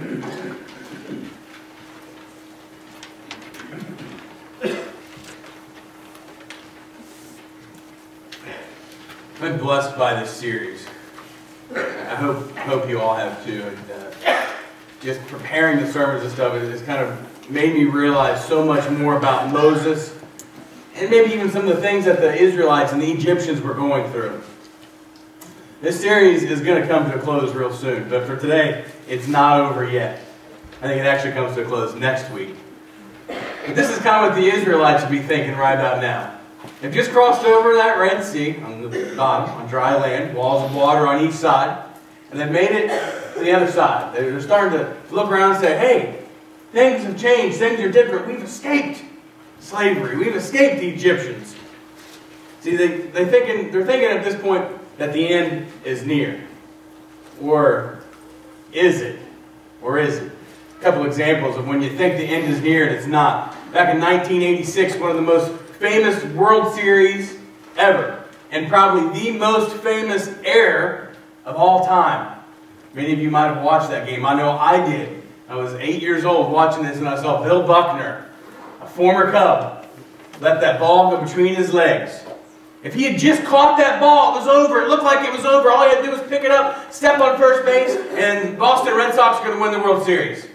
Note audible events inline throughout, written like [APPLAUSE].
Been blessed by this series. I hope hope you all have too. And, uh, just preparing the sermons and stuff has kind of made me realize so much more about Moses and maybe even some of the things that the Israelites and the Egyptians were going through. This series is going to come to a close real soon, but for today, it's not over yet. I think it actually comes to a close next week. But this is kind of what the Israelites should be thinking right about now. They've just crossed over that Red Sea on the bottom, on dry land, walls of water on each side, and they've made it to the other side. They're starting to look around and say, hey, things have changed, things are different. We've escaped slavery, we've escaped the Egyptians. See, they, they thinking, they're thinking at this point that the end is near. Or is it? Or is it? A couple examples of when you think the end is near and it's not. Back in 1986, one of the most famous World Series ever, and probably the most famous error of all time. Many of you might have watched that game. I know I did. I was eight years old watching this and I saw Bill Buckner, a former Cub, let that ball go between his legs. If he had just caught that ball, it was over. It looked like it was over. All he had to do was pick it up, step on first base, and Boston Red Sox are going to win the World Series.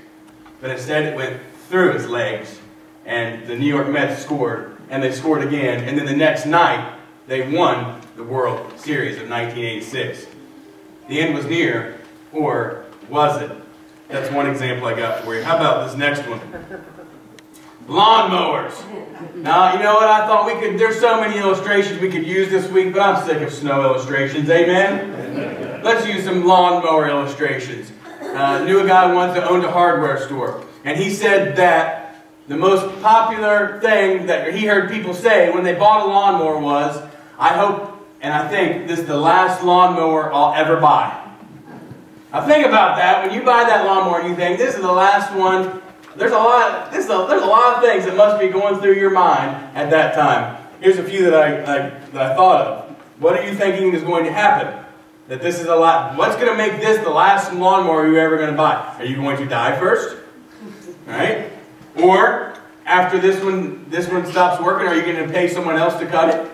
But instead, it went through his legs, and the New York Mets scored, and they scored again. And then the next night, they won the World Series of 1986. The end was near, or was it? That's one example I got for you. How about this next one? Lawnmowers. Now, you know what? I thought we could, there's so many illustrations we could use this week, but I'm sick of snow illustrations. Amen? Let's use some lawnmower illustrations. Uh, knew a guy once that owned a hardware store, and he said that the most popular thing that he heard people say when they bought a lawnmower was, I hope and I think this is the last lawnmower I'll ever buy. Now think about that. When you buy that lawnmower you think, this is the last one there's a lot. This a, there's a lot of things that must be going through your mind at that time. Here's a few that I, I that I thought of. What are you thinking is going to happen? That this is a lot. What's going to make this the last lawnmower you're ever going to buy? Are you going to die first? Right? Or after this one this one stops working, are you going to pay someone else to cut it?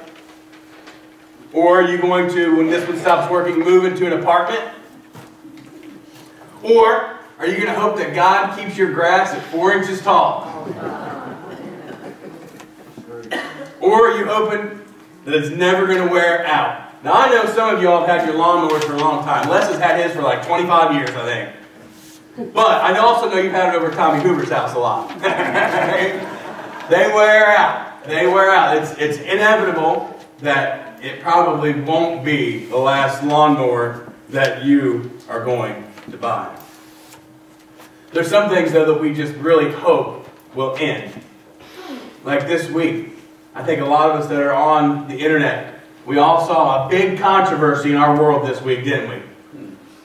Or are you going to, when this one stops working, move into an apartment? Or are you going to hope that God keeps your grass at four inches tall? or are you hoping that it's never going to wear out? Now, I know some of you all have had your lawnmowers for a long time. Les has had his for like 25 years, I think. But I also know you've had it over Tommy Hoover's house a lot. [LAUGHS] they wear out. They wear out. It's, it's inevitable that it probably won't be the last lawnmower that you are going to buy. There's some things, though, that we just really hope will end. Like this week. I think a lot of us that are on the internet, we all saw a big controversy in our world this week, didn't we?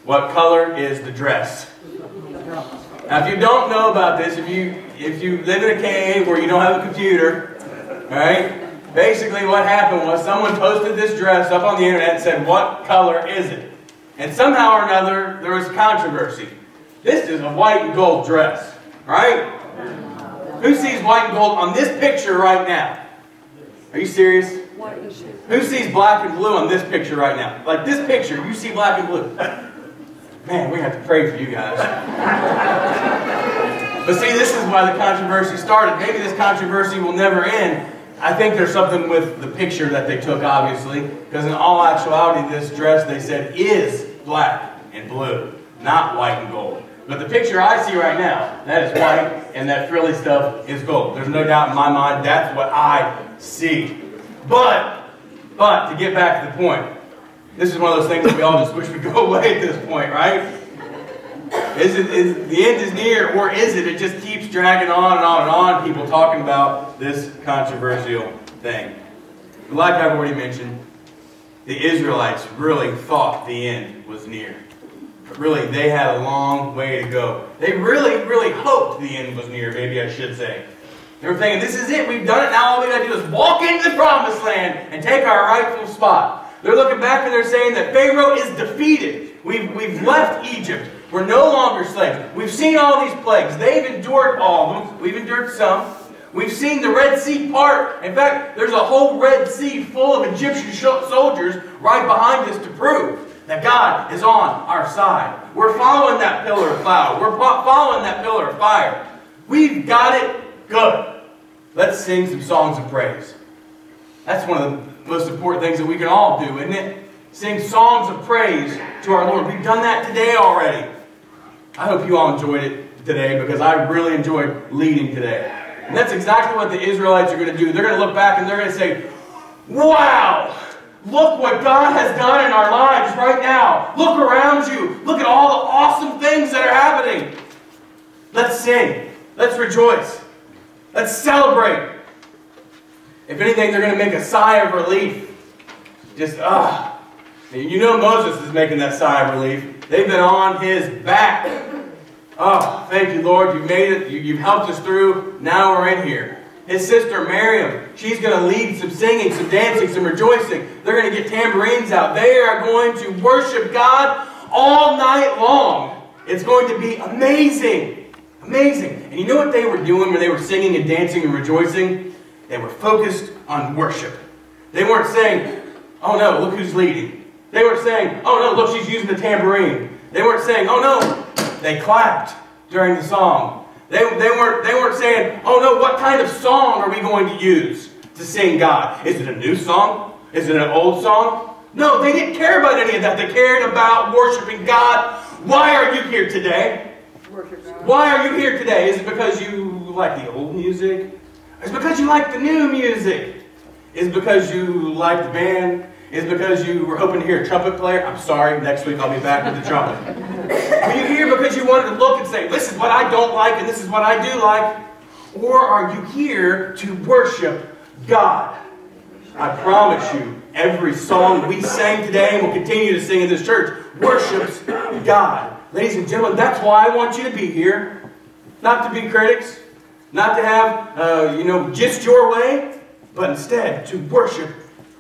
What color is the dress? Now, if you don't know about this, if you if you live in a cave where you don't have a computer, right? Basically, what happened was someone posted this dress up on the internet and said, "What color is it?" And somehow or another, there was controversy. This is a white and gold dress, right? Who sees white and gold on this picture right now? Are you serious? Who sees black and blue on this picture right now? Like this picture, you see black and blue. [LAUGHS] Man, we have to pray for you guys. [LAUGHS] but see, this is why the controversy started. Maybe this controversy will never end. I think there's something with the picture that they took, obviously, because in all actuality, this dress, they said, is black and blue, not white and gold. But the picture I see right now, that is white, and that frilly stuff is gold. There's no doubt in my mind that's what I see. But, but, to get back to the point, this is one of those things that we all just wish would go [LAUGHS] away at this point, right? Is it is the end is near, or is it? It just keeps dragging on and on and on. People talking about this controversial thing. Like I've already mentioned, the Israelites really thought the end was near. But really, they had a long way to go. They really, really hoped the end was near, maybe I should say. They were thinking, this is it, we've done it, now all we got to do is walk into the promised land and take our rightful spot. They're looking back and they're saying that Pharaoh is defeated. We've, we've left Egypt. We're no longer slaves. We've seen all these plagues. They've endured all of them. We've endured some. We've seen the Red Sea part. In fact, there's a whole Red Sea full of Egyptian soldiers right behind us to prove that God is on our side. We're following that pillar of cloud. We're following that pillar of fire. We've got it good. Let's sing some songs of praise. That's one of the most important things that we can all do, isn't it? Sing songs of praise to our Lord. We've done that today already. I hope you all enjoyed it today because I really enjoyed leading today. And that's exactly what the Israelites are going to do. They're going to look back and they're going to say, Wow! Look what God has done in our lives right now. Look around you. Look at all the awesome things that are happening. Let's sing. Let's rejoice. Let's celebrate. If anything, they're going to make a sigh of relief. Just, ah. You know Moses is making that sigh of relief. They've been on his back. Oh, thank you, Lord. You made it. You've helped us through. Now we're in here. His sister Miriam, she's going to lead some singing, some dancing, some rejoicing. They're going to get tambourines out. They are going to worship God all night long. It's going to be amazing. Amazing. And you know what they were doing when they were singing and dancing and rejoicing? They were focused on worship. They weren't saying, oh no, look who's leading. They weren't saying, oh no, look, she's using the tambourine. They weren't saying, oh no, they clapped during the song. They, they, weren't, they weren't saying, oh no, what kind of song are we going to use to sing God? Is it a new song? Is it an old song? No, they didn't care about any of that. They cared about worshiping God. Why are you here today? Why are you here today? Is it because you like the old music? Is it because you like the new music? Is it because you like the band? Is because you were hoping to hear a trumpet player? I'm sorry, next week I'll be back with the trumpet. Are you here because you wanted to look and say, this is what I don't like and this is what I do like? Or are you here to worship God? I promise you, every song we sang today and will continue to sing in this church worships God. Ladies and gentlemen, that's why I want you to be here. Not to be critics, not to have, uh, you know, just your way, but instead to worship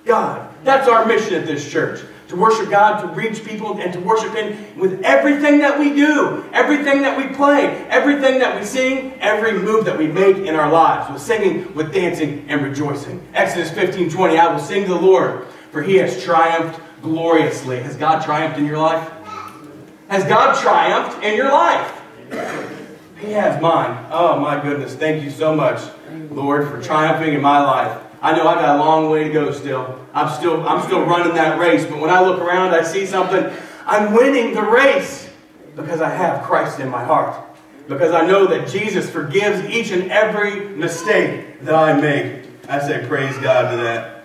God. That's our mission at this church to worship God, to reach people, and to worship Him with everything that we do, everything that we play, everything that we sing, every move that we make in our lives, with singing, with dancing, and rejoicing. Exodus 15 20, I will sing to the Lord, for He has triumphed gloriously. Has God triumphed in your life? Has God triumphed in your life? He has mine. Oh my goodness. Thank you so much, Lord, for triumphing in my life. I know I've got a long way to go still. I'm still, I'm still running that race, but when I look around, I see something. I'm winning the race because I have Christ in my heart. Because I know that Jesus forgives each and every mistake that I make. I say, praise God to that.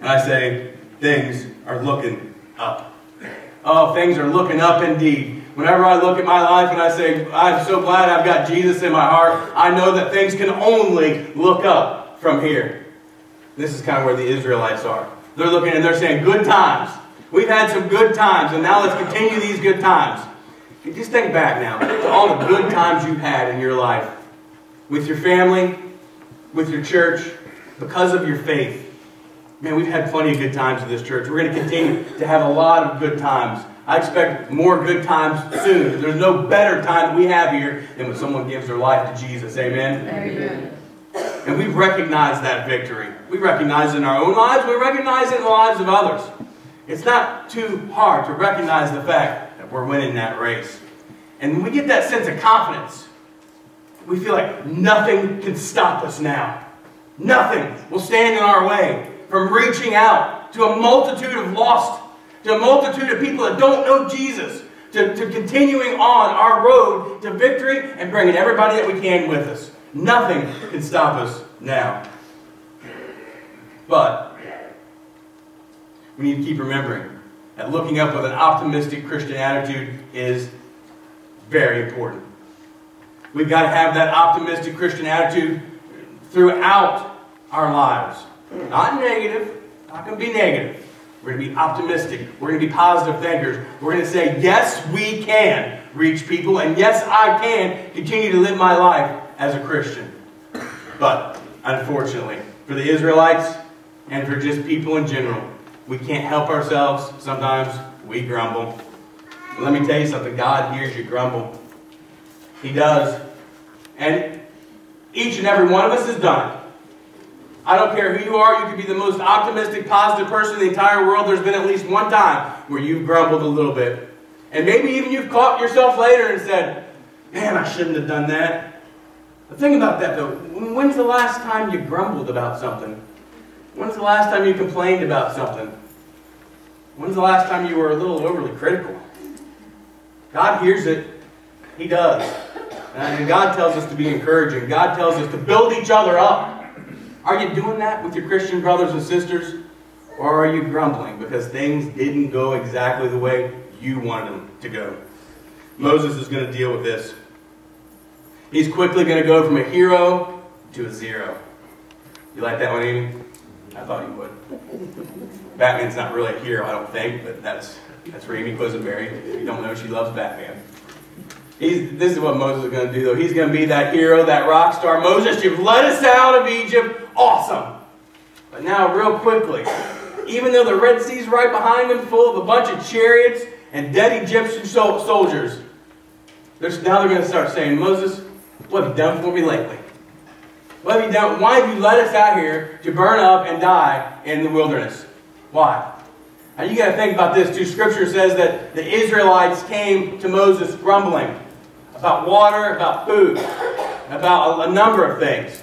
And I say, things are looking up. Oh, things are looking up indeed. Whenever I look at my life and I say, I'm so glad I've got Jesus in my heart, I know that things can only look up from here. This is kind of where the Israelites are. They're looking and they're saying, good times. We've had some good times, and now let's continue these good times. Just think back now to all the good times you've had in your life. With your family, with your church, because of your faith. Man, we've had plenty of good times in this church. We're going to continue to have a lot of good times. I expect more good times soon. There's no better time we have here than when someone gives their life to Jesus. Amen? Amen. And we recognize that victory. We recognize it in our own lives, we recognize it in the lives of others. It's not too hard to recognize the fact that we're winning that race. And when we get that sense of confidence, we feel like nothing can stop us now. Nothing will stand in our way from reaching out to a multitude of lost, to a multitude of people that don't know Jesus, to, to continuing on our road to victory and bringing everybody that we can with us. Nothing can stop us now. But we need to keep remembering that looking up with an optimistic Christian attitude is very important. We've got to have that optimistic Christian attitude throughout our lives. Not negative, not going to be negative. We're going to be optimistic. We're going to be positive thinkers. We're going to say, yes, we can reach people, and yes, I can continue to live my life as a Christian. But, unfortunately, for the Israelites and for just people in general, we can't help ourselves. Sometimes we grumble. Let me tell you something. God hears you grumble. He does. And each and every one of us has done it. I don't care who you are. You could be the most optimistic, positive person in the entire world. There's been at least one time where you've grumbled a little bit. And maybe even you've caught yourself later and said, man, I shouldn't have done that. The thing about that, though, when's the last time you grumbled about something? When's the last time you complained about something? When's the last time you were a little overly critical? God hears it. He does. And God tells us to be encouraging. God tells us to build each other up. Are you doing that with your Christian brothers and sisters? Or are you grumbling because things didn't go exactly the way you wanted them to go? Moses is going to deal with this. He's quickly going to go from a hero to a zero. You like that one, Amy? I thought you would. Batman's not really a hero, I don't think, but that's that's for Amy Quisenberry. If you don't know, she loves Batman. He's, this is what Moses is going to do, though. He's going to be that hero, that rock star. Moses, you've led us out of Egypt. Awesome. But now, real quickly, even though the Red Sea's right behind them, full of a bunch of chariots and dead Egyptian soldiers, now they're going to start saying, Moses, what have you done for me lately? What have you done? Why have you led us out here to burn up and die in the wilderness? Why? Now you got to think about this too. Scripture says that the Israelites came to Moses grumbling about water, about food, about a, a number of things.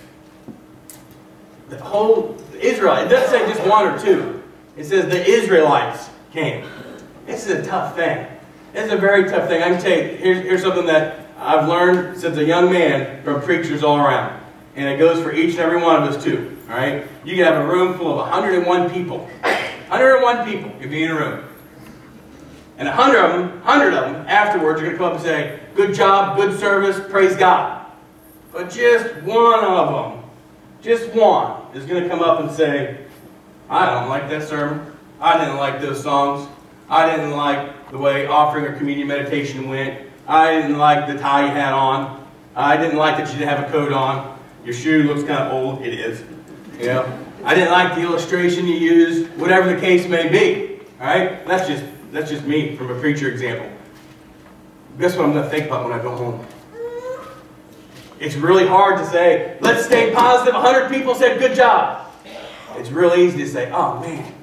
The whole Israel, it doesn't say just one or two. It says the Israelites came. This is a tough thing. It's a very tough thing. I can tell you, here's, here's something that I've learned since a young man from preachers all around. And it goes for each and every one of us too. All right? You can have a room full of 101 people. 101 people could be in a room. And 100 of them, 100 of them, afterwards, are going to come up and say, good job, good service, praise God. But just one of them, just one, is going to come up and say, I don't like that sermon. I didn't like those songs. I didn't like the way offering or communion meditation went. I didn't like the tie you had on. I didn't like that you didn't have a coat on. Your shoe looks kind of old. It is. You know? I didn't like the illustration you used. Whatever the case may be. All right? That's just, that's just me from a preacher example. Guess what I'm going to think about when I go home? It's really hard to say, let's stay positive. 100 people said, good job. It's real easy to say, oh man.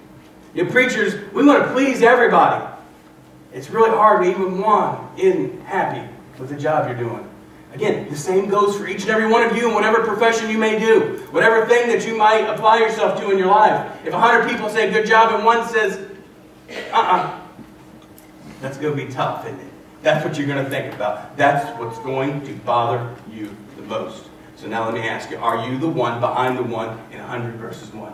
You preachers, we want to please everybody. It's really hard when even one isn't happy with the job you're doing. Again, the same goes for each and every one of you in whatever profession you may do, whatever thing that you might apply yourself to in your life. If 100 people say good job and one says, uh-uh, that's going to be tough, isn't it? That's what you're going to think about. That's what's going to bother you the most. So now let me ask you, are you the one behind the one in 100 versus 1?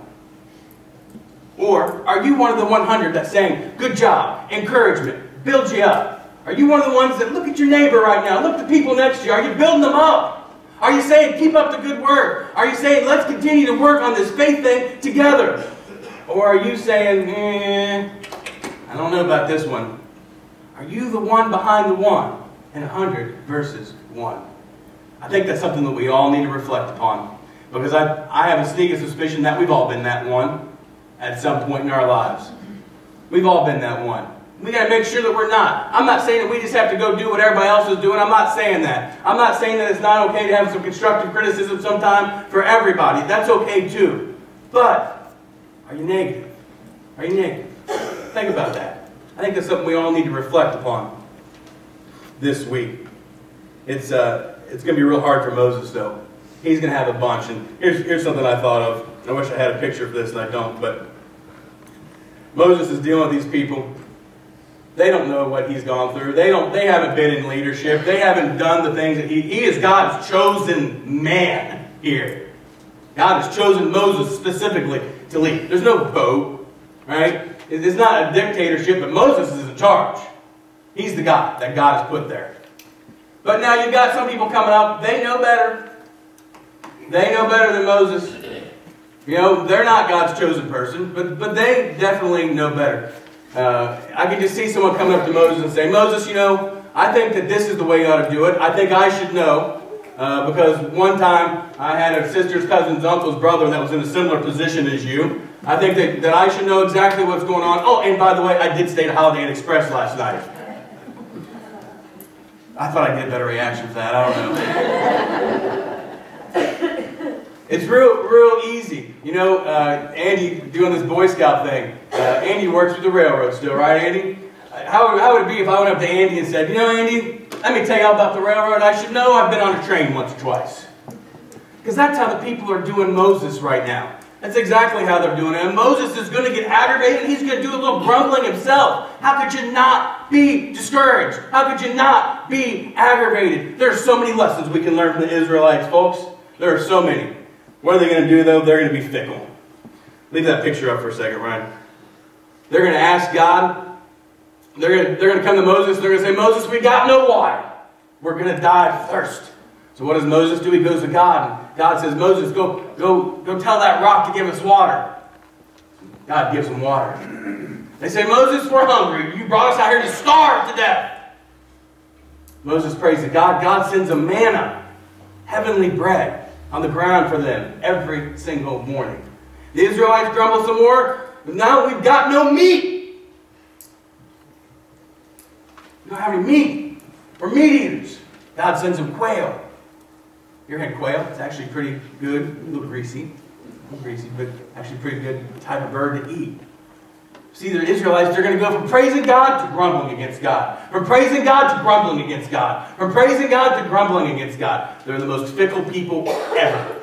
Or are you one of the 100 that's saying, good job, encouragement, build you up? Are you one of the ones that look at your neighbor right now? Look at the people next to you. Are you building them up? Are you saying, keep up the good work? Are you saying, let's continue to work on this faith thing together? Or are you saying, eh, I don't know about this one. Are you the one behind the one in 100 versus 1? I think that's something that we all need to reflect upon. Because I, I have a sneaking suspicion that we've all been that one at some point in our lives. We've all been that one. We got to make sure that we're not. I'm not saying that we just have to go do what everybody else is doing. I'm not saying that. I'm not saying that it's not okay to have some constructive criticism sometime for everybody. That's okay too. But are you negative? Are you negative? Think about that. I think that's something we all need to reflect upon this week. It's, uh, it's going to be real hard for Moses, though. He's going to have a bunch. And here's, here's something I thought of. I wish I had a picture of this, and I don't. But Moses is dealing with these people they don't know what he's gone through. They don't. They haven't been in leadership. They haven't done the things that he. He is God's chosen man here. God has chosen Moses specifically to lead. There's no vote, right? It's not a dictatorship, but Moses is in charge. He's the guy that God has put there. But now you've got some people coming up. They know better. They know better than Moses. You know, they're not God's chosen person, but, but they definitely know better. Uh, I can just see someone coming up to Moses and saying, Moses, you know, I think that this is the way you ought to do it. I think I should know. Uh, because one time I had a sister's cousin's uncle's brother that was in a similar position as you. I think that, that I should know exactly what's going on. Oh, and by the way, I did stay at Holiday Inn Express last night. I thought I'd get a better reaction for that. I don't know. It's real, real easy. You know, uh, Andy doing this Boy Scout thing. Uh, Andy works with the railroad still, right, Andy? How, how would it be if I went up to Andy and said, you know, Andy, let me tell you about the railroad. I should know I've been on a train once or twice. Because that's how the people are doing Moses right now. That's exactly how they're doing it. And Moses is going to get aggravated and he's going to do a little grumbling himself. How could you not be discouraged? How could you not be aggravated? There are so many lessons we can learn from the Israelites, folks. There are so many. What are they going to do, though? They're going to be fickle. Leave that picture up for a second, Ryan. They're going to ask God. They're going to, they're going to come to Moses. They're going to say, Moses, we got no water. We're going to die of thirst. So what does Moses do? He goes to God. God says, Moses, go, go, go tell that rock to give us water. God gives them water. They say, Moses, we're hungry. You brought us out here to starve to death. Moses prays to God. God sends a manna, heavenly bread, on the ground for them every single morning. The Israelites grumble some more, but now we've got no meat. We don't have any meat. We're meat eaters. God sends them quail. You ever had quail? It's actually pretty good, a little greasy, a little greasy, but actually pretty good type of bird to eat. See, the Israelites, they're going to go from praising God to grumbling against God. From praising God to grumbling against God. From praising God to grumbling against God. They're the most fickle people ever.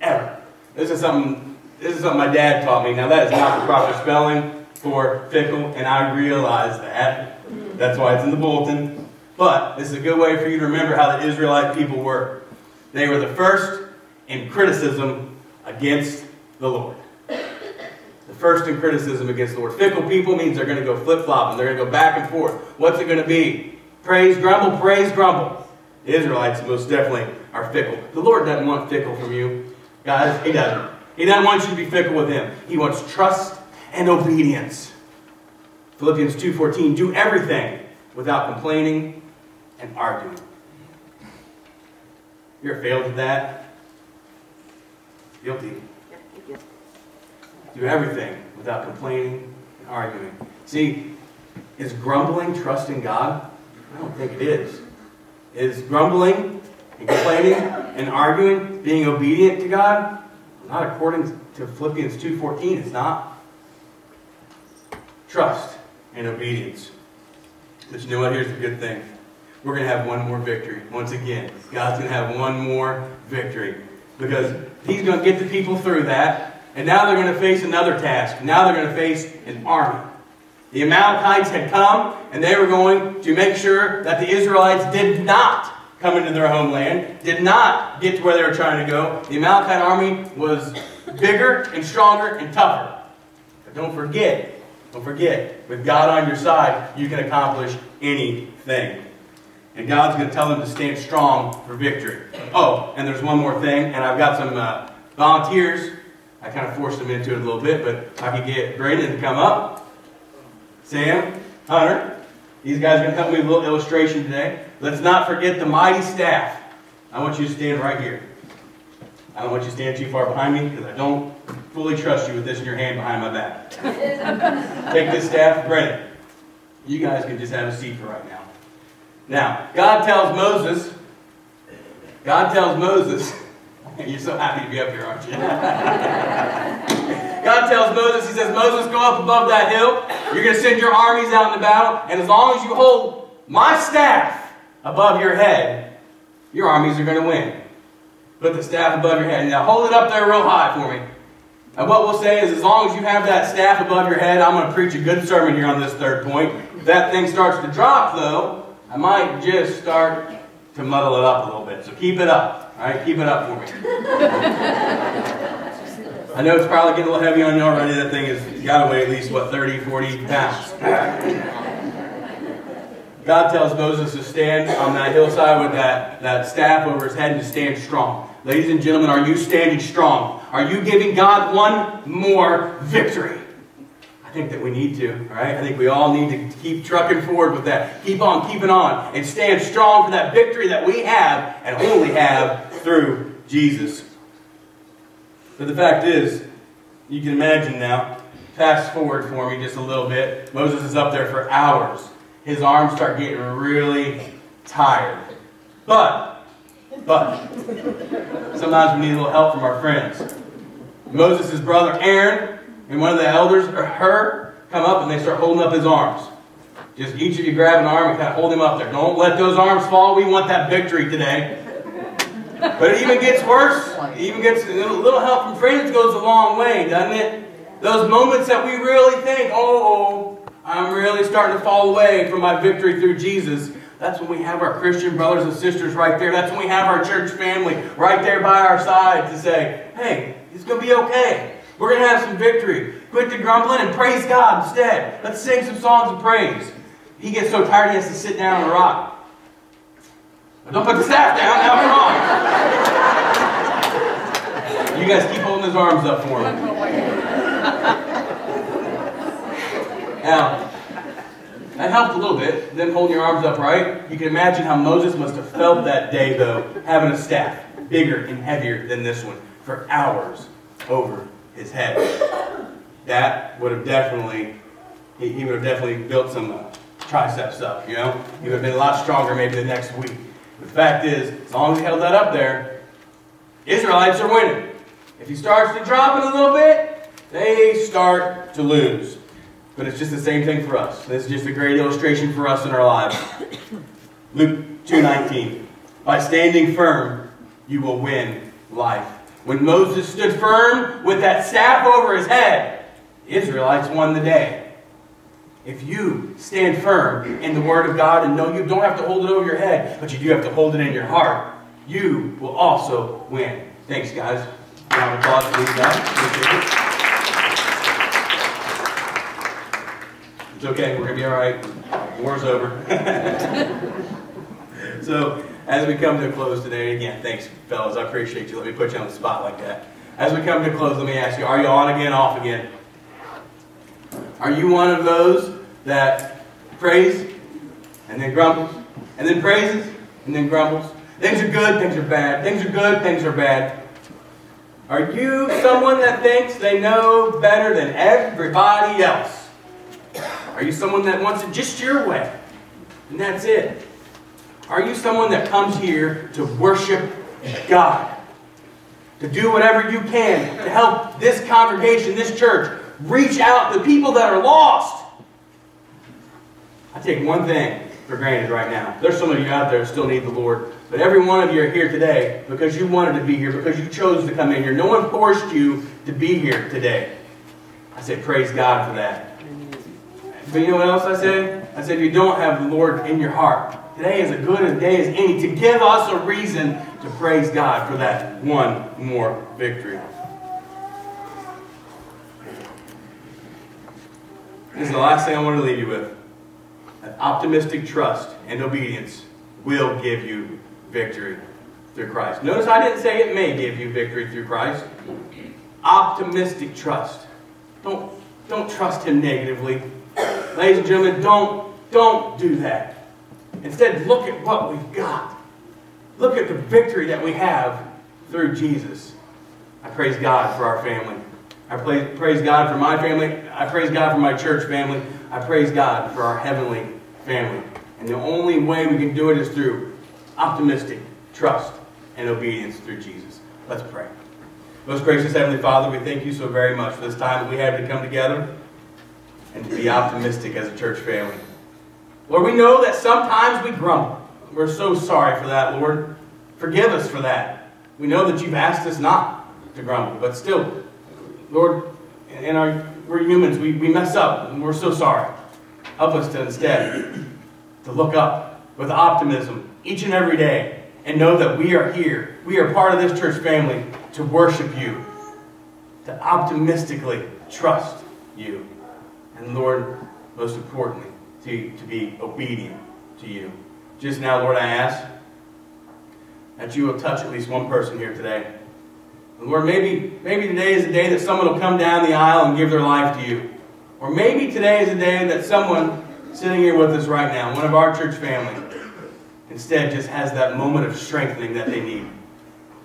Ever. This is something, this is something my dad taught me. Now, that is not the proper spelling for fickle, and I realize that. That's why it's in the bulletin. But this is a good way for you to remember how the Israelite people were. They were the first in criticism against the Lord. First in criticism against the Lord. Fickle people means they're going to go flip-flopping. They're going to go back and forth. What's it going to be? Praise, grumble, praise, grumble. The Israelites most definitely are fickle. The Lord doesn't want fickle from you. Guys, He doesn't. He doesn't want you to be fickle with Him. He wants trust and obedience. Philippians 2.14, do everything without complaining and arguing. You ever failed at that? Guilty. Do everything without complaining and arguing. See, is grumbling trusting God? I don't think it is. Is grumbling and complaining and arguing being obedient to God? Not according to Philippians 2.14, it's not. Trust and obedience. But you know what? Here's the good thing we're going to have one more victory. Once again, God's going to have one more victory. Because He's going to get the people through that. And now they're going to face another task. Now they're going to face an army. The Amalekites had come, and they were going to make sure that the Israelites did not come into their homeland, did not get to where they were trying to go. The Amalekite army was bigger and stronger and tougher. But don't forget, don't forget, with God on your side, you can accomplish anything. And God's going to tell them to stand strong for victory. Oh, and there's one more thing, and I've got some uh, volunteers. I kind of forced them into it a little bit, but I could get Brandon to come up, Sam, Hunter. These guys are going to help me with a little illustration today. Let's not forget the mighty staff. I want you to stand right here. I don't want you to stand too far behind me because I don't fully trust you with this in your hand behind my back. [LAUGHS] Take this staff, Brandon. You guys can just have a seat for right now. Now, God tells Moses, God tells Moses, [LAUGHS] you're so happy to be up here, aren't you? [LAUGHS] Tells Moses, He says, Moses, go up above that hill. You're going to send your armies out in the battle, and as long as you hold my staff above your head, your armies are going to win. Put the staff above your head. Now hold it up there real high for me. And what we'll say is, as long as you have that staff above your head, I'm going to preach a good sermon here on this third point. If that thing starts to drop, though, I might just start to muddle it up a little bit. So keep it up. All right, keep it up for me. [LAUGHS] I know it's probably getting a little heavy on you already. That thing has got to weigh at least, what, 30, 40 pounds. God tells Moses to stand on that hillside with that, that staff over his head and to stand strong. Ladies and gentlemen, are you standing strong? Are you giving God one more victory? I think that we need to, right? I think we all need to keep trucking forward with that. Keep on keeping on and stand strong for that victory that we have and only have through Jesus. But the fact is, you can imagine now, fast forward for me just a little bit. Moses is up there for hours. His arms start getting really tired. But, but, sometimes we need a little help from our friends. Moses' brother Aaron and one of the elders, or Hur, come up and they start holding up his arms. Just each of you grab an arm and kind of hold him up there. Don't let those arms fall. We want that victory today. But it even gets worse. It even gets a little help from friends goes a long way, doesn't it? Those moments that we really think, oh, I'm really starting to fall away from my victory through Jesus. That's when we have our Christian brothers and sisters right there. That's when we have our church family right there by our side to say, hey, it's going to be okay. We're going to have some victory. Quit the grumbling and praise God instead. Let's sing some songs of praise. He gets so tired he has to sit down on a rock. Don't put the staff down. Now come on. You guys keep holding his arms up for him. Now, that helped a little bit, then holding your arms up right. You can imagine how Moses must have felt that day, though, having a staff bigger and heavier than this one for hours over his head. That would have definitely, he, he would have definitely built some uh, triceps up, you know? He would have been a lot stronger maybe the next week. The fact is, as long as he held that up there, Israelites are winning. If he starts to drop it a little bit, they start to lose. But it's just the same thing for us. This is just a great illustration for us in our lives. [COUGHS] Luke 2.19 By standing firm, you will win life. When Moses stood firm with that staff over his head, Israelites won the day. If you stand firm in the Word of God and know you don't have to hold it over your head, but you do have to hold it in your heart, you will also win. Thanks, guys. Round of applause for these guys. It's okay. We're going to be all right. War's over. [LAUGHS] so, as we come to a close today, again, thanks, fellas. I appreciate you. Let me put you on the spot like that. As we come to a close, let me ask you, are you on again, off again? Are you one of those that prays and then grumbles and then praises and then grumbles? Things are good, things are bad. Things are good, things are bad. Are you someone that thinks they know better than everybody else? Are you someone that wants it just your way? And that's it. Are you someone that comes here to worship God? To do whatever you can to help this congregation, this church, reach out to people that are lost. I take one thing for granted right now. There's some of you out there who still need the Lord. But every one of you are here today because you wanted to be here, because you chose to come in here. No one forced you to be here today. I say, praise God for that. But you know what else I said? I said, if you don't have the Lord in your heart. Today is a good a day as any to give us a reason to praise God for that one more victory. This is the last thing I want to leave you with. That optimistic trust and obedience will give you victory through Christ. Notice I didn't say it may give you victory through Christ. Optimistic trust. Don't, don't trust him negatively. Ladies and gentlemen, don't, don't do that. Instead, look at what we've got. Look at the victory that we have through Jesus. I praise God for our family. I praise God for my family. I praise God for my church family. I praise God for our heavenly family. And the only way we can do it is through optimistic trust and obedience through Jesus. Let's pray. Most gracious Heavenly Father, we thank you so very much for this time that we had to come together and to be optimistic as a church family. Lord, we know that sometimes we grumble. We're so sorry for that, Lord. Forgive us for that. We know that you've asked us not to grumble, but still, Lord, in our, we're humans, we, we mess up, and we're so sorry. Help us to instead to look up with optimism each and every day and know that we are here. We are part of this church family to worship you, to optimistically trust you. And Lord, most importantly, to, to be obedient to you. Just now, Lord, I ask that you will touch at least one person here today. Lord, maybe, maybe today is the day that someone will come down the aisle and give their life to you. Or maybe today is the day that someone sitting here with us right now, one of our church family, instead just has that moment of strengthening that they need.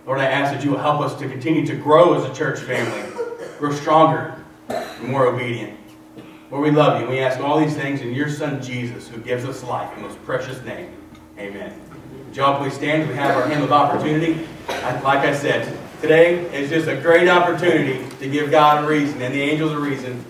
Lord, I ask that you will help us to continue to grow as a church family, grow stronger and more obedient. Lord, we love you. We ask all these things in your Son, Jesus, who gives us life, in most precious name. Amen. Would y'all please stand we have our hymn of opportunity? Like I said, today is just a great opportunity to give God a reason and the angels a reason